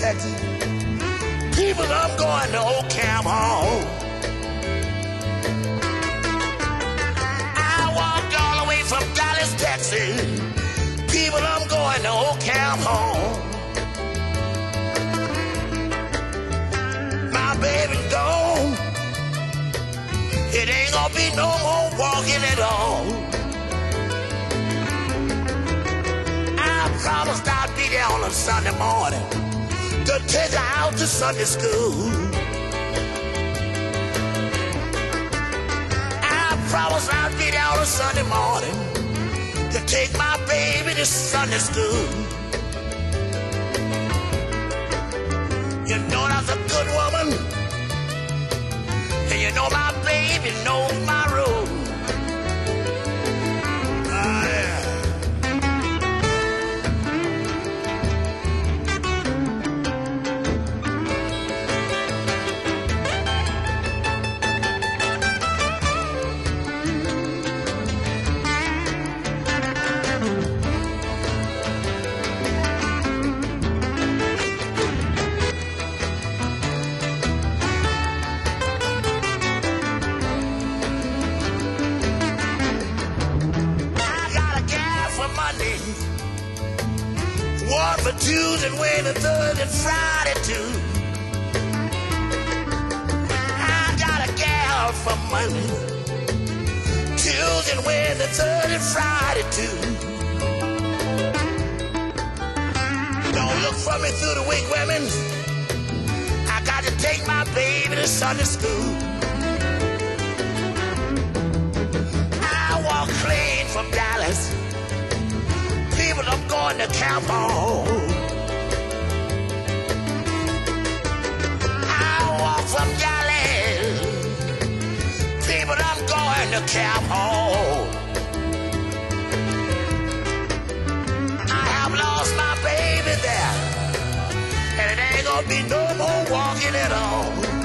Texas. People, I'm going to Old Camp Hall. I walked all the way from Dallas, Texas. People, I'm going to Old Camp Hall. My baby's gone. It ain't gonna be no more walking at all. Sunday morning to take her out to Sunday school. I promised I'd be there on Sunday morning to take my baby to Sunday school. Monday, one for Tuesday, Wednesday, Thursday, Friday too. I got a gal for Monday, Tuesday, Wednesday, Thursday, Friday too. Don't look for me through the week, women. I got to take my baby to Sunday school. on the cowboy. I walk from Dallas, people, I'm going to cowboy. I have lost my baby there, and it ain't gonna be no more walking at all.